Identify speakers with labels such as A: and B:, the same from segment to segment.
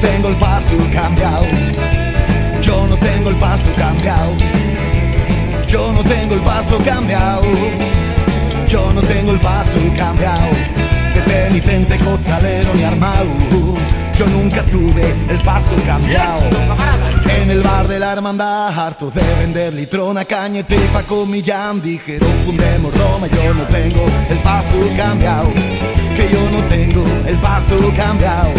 A: tengo el paso cambiado. Yo no tengo el paso cambiado. Yo no tengo el paso cambiado. Yo no tengo el paso cambiado. De penitente, cozalero ni armado. Yo nunca tuve el paso cambiado. En el bar de la hermandad, harto de vender litrona, tripa con mi jam. Dijeron fundemos Roma, yo no tengo el paso cambiado. Que yo no tengo el paso cambiado.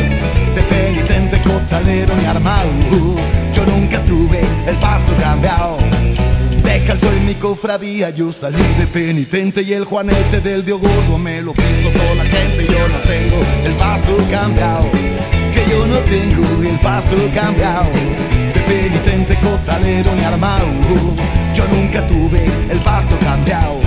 A: Cofradía, yo salí de penitente y el juanete del dio gordo me lo quiso toda la gente. Yo no tengo el paso cambiado, que yo no tengo el paso cambiado. De penitente, costalero ni armado, yo nunca tuve el paso cambiado.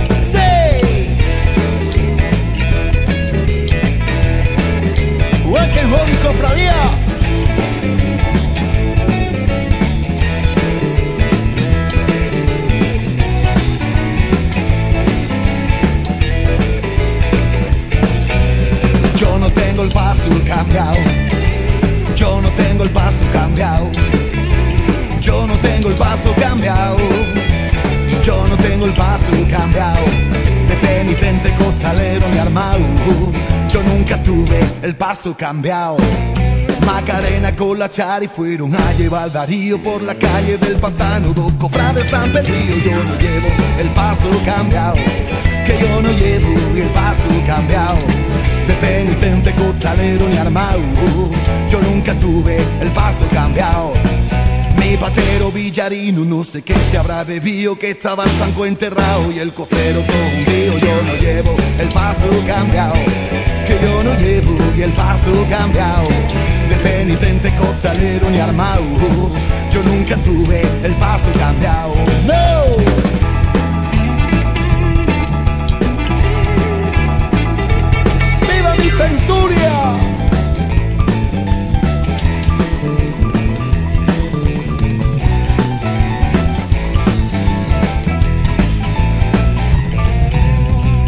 A: Yo no tengo el paso cambiado. Yo no tengo el paso cambiado. Yo no tengo el paso cambiado. De penitente, costalero ni armado. Yo nunca tuve el paso cambiado. Macarena con la Chari fueron a llevar Darío por la calle del pantano. Dos cofrades han perdido. Yo no llevo el paso cambiado. Que yo no llevo el paso cambiado. De penitente, cozalero ni armado. Yo nunca tuve el paso cambiado. Mi patero villarino, no sé qué se habrá bebido, que estaba el zanco enterrado y el costero hundido. Yo no llevo el paso cambiado, que yo no llevo y el paso cambiado. De penitente, cozalero ni armado, yo nunca tuve el paso cambiado. ¡No! Centuria!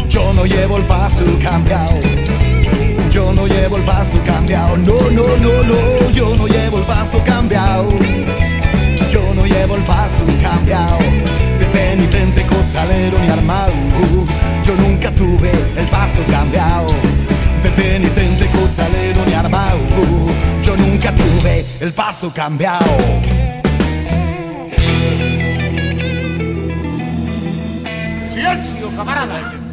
A: Yo no llevo el paso cambiado. Yo no llevo el paso cambiado. No, no, no, no. Yo no llevo el paso cambiado. Yo no llevo el paso cambiado. De penitente, cozalero ni armado. Yo nunca tuve el paso cambiado. El paso cambiado.
B: ¡Silencio, camarada!